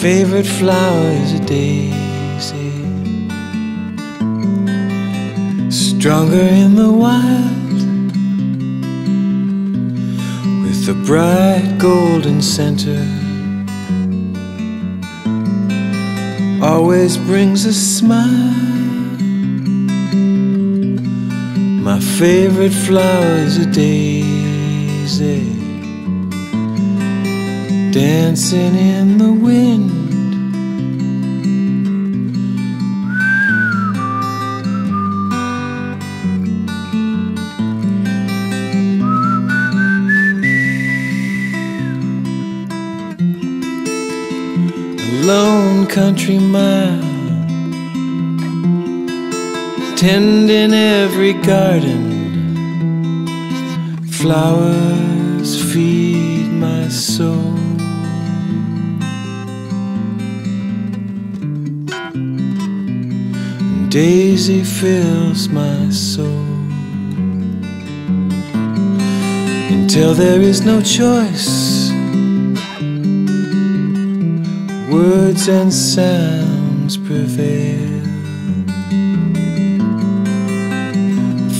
favorite flower is a daisy. Stronger in the wild, with a bright golden center. Always brings a smile. My favorite flower is a daisy dancing in the wind. Lone country mile, tending every garden. Flowers feed my soul. Daisy fills my soul. Until there is no choice, words and sounds prevail.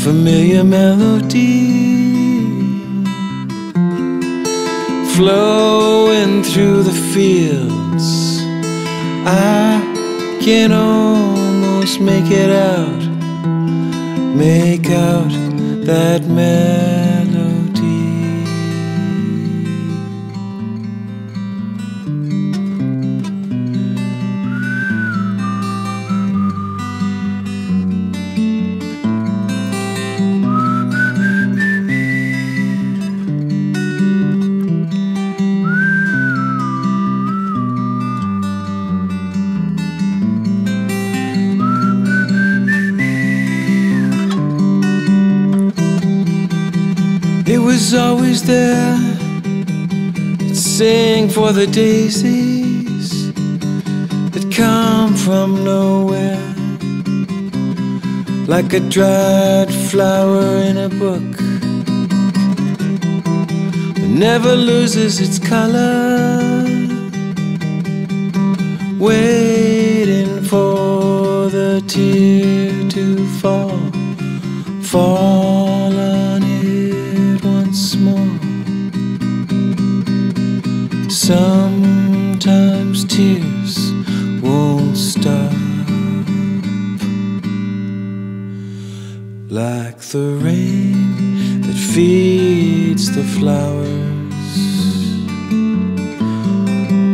Familiar melody flowing through the fields. I can almost make it out, make out that melody. Was always there. It sang for the daisies that come from nowhere. Like a dried flower in a book that never loses its color. Waiting for the tear to fall, fall Sometimes tears won't stop, like the rain that feeds the flowers.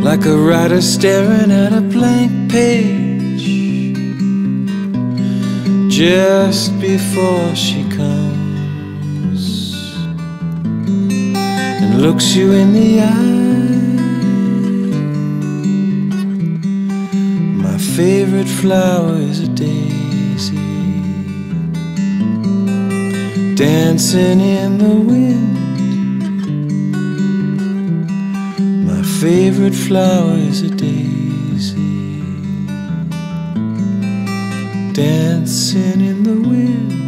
Like a writer staring at a blank page. Just before she comes and looks you in the eye. Favorite flower is a daisy dancing in the wind. My favorite flower is a daisy dancing in the wind.